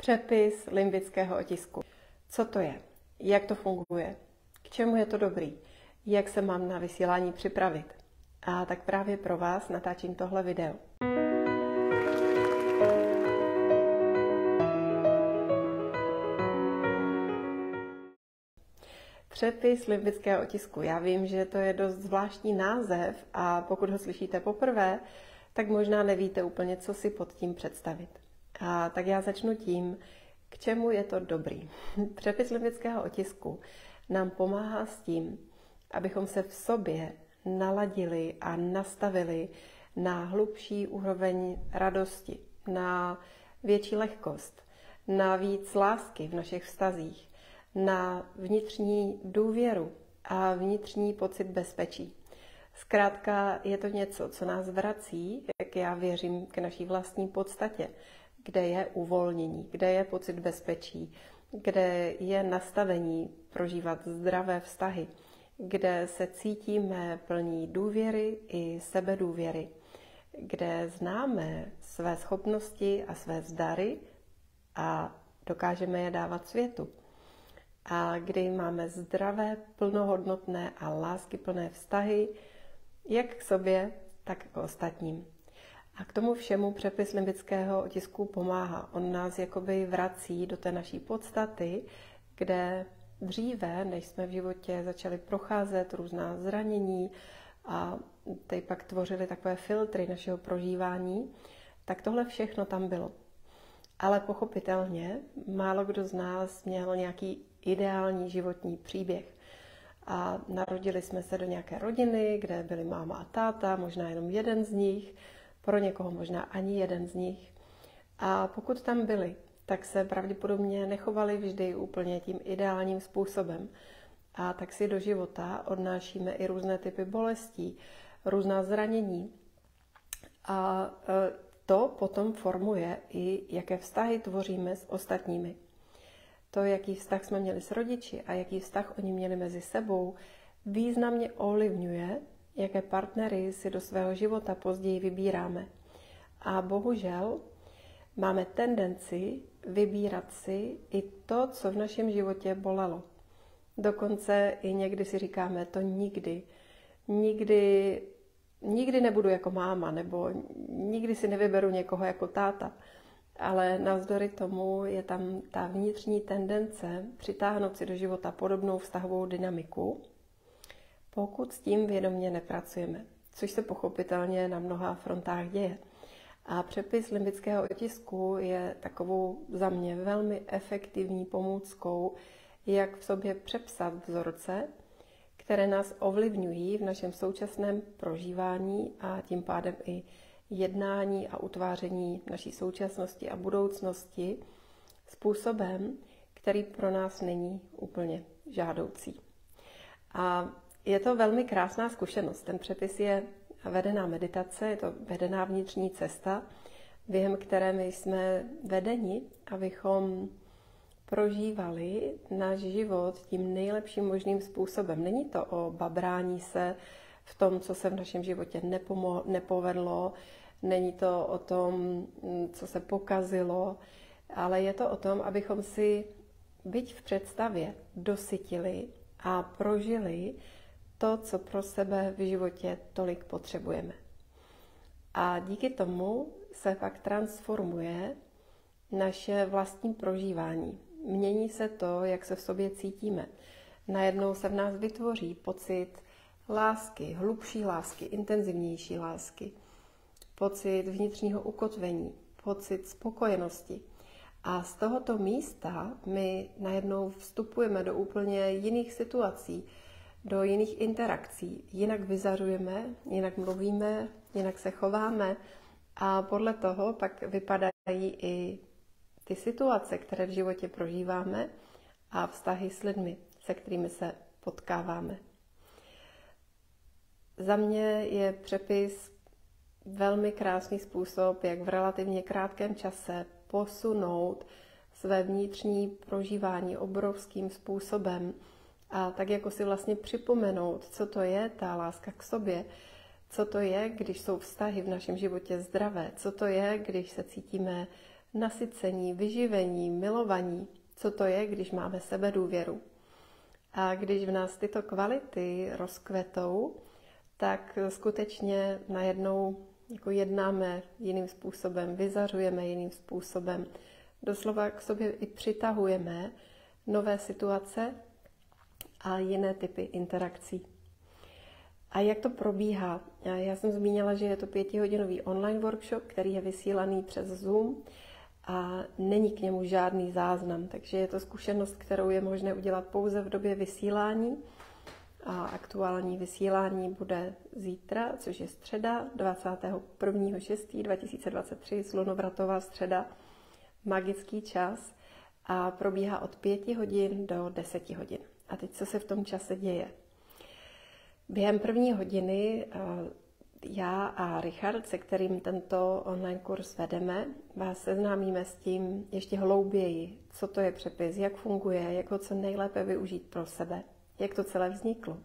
Přepis limbického otisku. Co to je? Jak to funguje? K čemu je to dobrý? Jak se mám na vysílání připravit? A tak právě pro vás natáčím tohle video. Přepis limbického otisku. Já vím, že to je dost zvláštní název a pokud ho slyšíte poprvé, tak možná nevíte úplně, co si pod tím představit. A tak já začnu tím, k čemu je to dobrý. Přepis limbického otisku nám pomáhá s tím, abychom se v sobě naladili a nastavili na hlubší úroveň radosti, na větší lehkost, na víc lásky v našich vztazích, na vnitřní důvěru a vnitřní pocit bezpečí. Zkrátka je to něco, co nás vrací, jak já věřím, k naší vlastní podstatě, kde je uvolnění, kde je pocit bezpečí, kde je nastavení prožívat zdravé vztahy, kde se cítíme plní důvěry i sebedůvěry, kde známe své schopnosti a své zdary a dokážeme je dávat světu. A kdy máme zdravé, plnohodnotné a láskyplné vztahy, jak k sobě, tak k ostatním. A k tomu všemu přepis limbického otisku pomáhá. On nás jakoby vrací do té naší podstaty, kde dříve, než jsme v životě začali procházet různá zranění a teď pak tvořili takové filtry našeho prožívání, tak tohle všechno tam bylo. Ale pochopitelně málo kdo z nás měl nějaký ideální životní příběh. A narodili jsme se do nějaké rodiny, kde byli máma a táta, možná jenom jeden z nich, pro někoho možná ani jeden z nich. A pokud tam byli, tak se pravděpodobně nechovali vždy úplně tím ideálním způsobem. A tak si do života odnášíme i různé typy bolestí, různá zranění. A e, to potom formuje i, jaké vztahy tvoříme s ostatními. To, jaký vztah jsme měli s rodiči a jaký vztah oni měli mezi sebou, významně ovlivňuje, jaké partnery si do svého života později vybíráme. A bohužel máme tendenci vybírat si i to, co v našem životě bolelo. Dokonce i někdy si říkáme, to nikdy, nikdy, nikdy nebudu jako máma, nebo nikdy si nevyberu někoho jako táta. Ale navzdory tomu je tam ta vnitřní tendence přitáhnout si do života podobnou vztahovou dynamiku, pokud s tím vědomě nepracujeme, což se pochopitelně na mnoha frontách děje. A přepis limbického otisku je takovou za mě velmi efektivní pomůckou, jak v sobě přepsat vzorce, které nás ovlivňují v našem současném prožívání a tím pádem i jednání a utváření naší současnosti a budoucnosti způsobem, který pro nás není úplně žádoucí. A je to velmi krásná zkušenost. Ten přepis je vedená meditace, je to vedená vnitřní cesta, během které my jsme vedeni, abychom prožívali náš život tím nejlepším možným způsobem. Není to o babrání se v tom, co se v našem životě nepomo- nepovedlo, není to o tom, co se pokazilo, ale je to o tom, abychom si byť v představě dosytili a prožili to, co pro sebe v životě tolik potřebujeme. A díky tomu se pak transformuje naše vlastní prožívání. Mění se to, jak se v sobě cítíme. Najednou se v nás vytvoří pocit lásky, hlubší lásky, intenzivnější lásky, pocit vnitřního ukotvení, pocit spokojenosti. A z tohoto místa my najednou vstupujeme do úplně jiných situací, do jiných interakcí. Jinak vyzařujeme, jinak mluvíme, jinak se chováme a podle toho pak vypadají i ty situace, které v životě prožíváme a vztahy s lidmi, se kterými se potkáváme. Za mě je přepis velmi krásný způsob, jak v relativně krátkém čase posunout své vnitřní prožívání obrovským způsobem a tak jako si vlastně připomenout, co to je ta láska k sobě, co to je, když jsou vztahy v našem životě zdravé, co to je, když se cítíme nasycení, vyživení, milovaní, co to je, když máme sebe důvěru. A když v nás tyto kvality rozkvetou, tak skutečně najednou jako jednáme jiným způsobem, vyzařujeme jiným způsobem, doslova k sobě i přitahujeme nové situace a jiné typy interakcí. A jak to probíhá? Já jsem zmínila, že je to pětihodinový online workshop, který je vysílaný přes Zoom a není k němu žádný záznam, takže je to zkušenost, kterou je možné udělat pouze v době vysílání. A aktuální vysílání bude zítra, což je středa 21.6.2023, slunovratová středa, magický čas a probíhá od 5 hodin do 10 hodin. A teď co se v tom čase děje? Během první hodiny eh, já a Richard, se kterým tento online kurz vedeme, vás seznámíme s tím ještě hlouběji, co to je přepis, jak funguje, jak ho co nejlépe využít pro sebe, jak to celé vzniklo.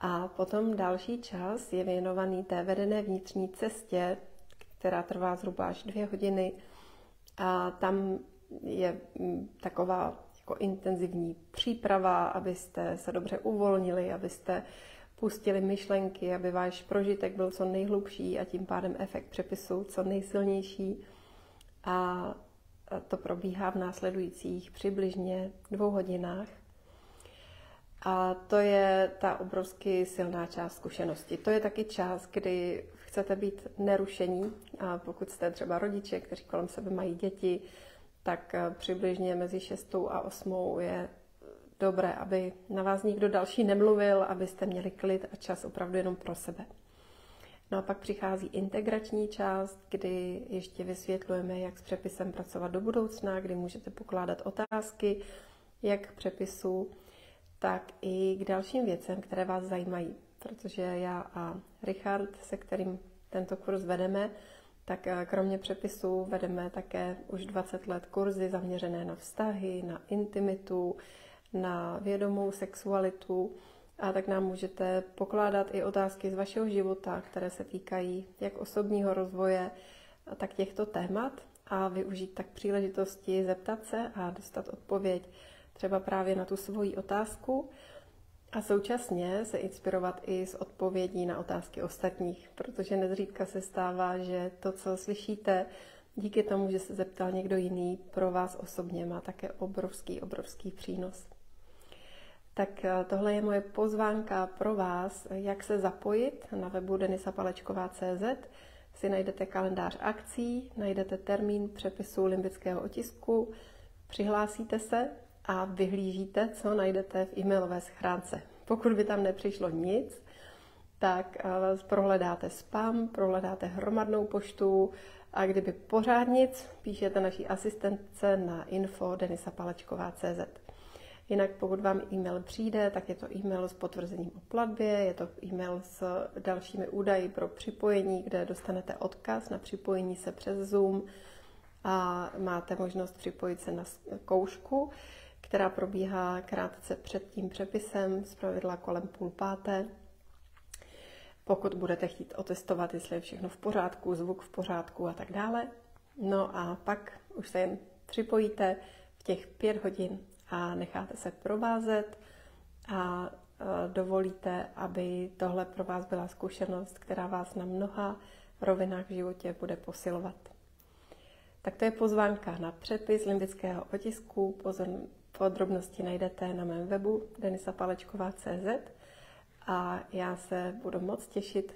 A potom další čas je věnovaný té vedené vnitřní cestě, která trvá zhruba až dvě hodiny. A tam je mm, taková jako intenzivní příprava, abyste se dobře uvolnili, abyste pustili myšlenky, aby váš prožitek byl co nejhlubší a tím pádem efekt přepisu co nejsilnější. A to probíhá v následujících přibližně dvou hodinách. A to je ta obrovsky silná část zkušenosti. To je taky čas, kdy chcete být nerušení. A pokud jste třeba rodiče, kteří kolem sebe mají děti, tak přibližně mezi 6 a 8 je dobré, aby na vás nikdo další nemluvil, abyste měli klid a čas opravdu jenom pro sebe. No a pak přichází integrační část, kdy ještě vysvětlujeme, jak s přepisem pracovat do budoucna, kdy můžete pokládat otázky, jak k přepisu, tak i k dalším věcem, které vás zajímají. Protože já a Richard, se kterým tento kurz vedeme, tak eh, kromě přepisu vedeme také už 20 let kurzy zaměřené na vztahy, na intimitu, na vědomou sexualitu. A tak nám můžete pokládat i otázky z vašeho života, které se týkají jak osobního rozvoje, tak těchto témat a využít tak příležitosti zeptat se a dostat odpověď třeba právě na tu svoji otázku a současně se inspirovat i z odpovědí na otázky ostatních, protože nezřídka se stává, že to, co slyšíte, díky tomu, že se zeptal někdo jiný, pro vás osobně má také obrovský, obrovský přínos. Tak eh, tohle je moje pozvánka pro vás, jak se zapojit na webu denisapalečková.cz. Si najdete kalendář akcí, najdete termín přepisu limbického otisku, přihlásíte se a vyhlížíte, co najdete v e-mailové schránce. Pokud by tam nepřišlo nic, tak eh, prohledáte spam, prohledáte hromadnou poštu a kdyby pořád nic, píšete naší asistentce na info denisapalečková.cz. Jinak pokud vám e-mail přijde, tak je to e-mail s potvrzením o platbě, je to e-mail s dalšími údaji pro připojení, kde dostanete odkaz na připojení se přes Zoom a máte možnost připojit se na koušku, která probíhá krátce před tím přepisem, zpravidla kolem půl páté. Pokud budete chtít otestovat, jestli je všechno v pořádku, zvuk v pořádku a tak dále. No a pak už se jen připojíte v těch pět hodin a necháte se provázet a dovolíte, aby tohle pro vás byla zkušenost, která vás na mnoha rovinách v životě bude posilovat. Tak to je pozvánka na přepis limbického otisku. Pozor, podrobnosti najdete na mém webu denisapalečková.cz a já se budu moc těšit.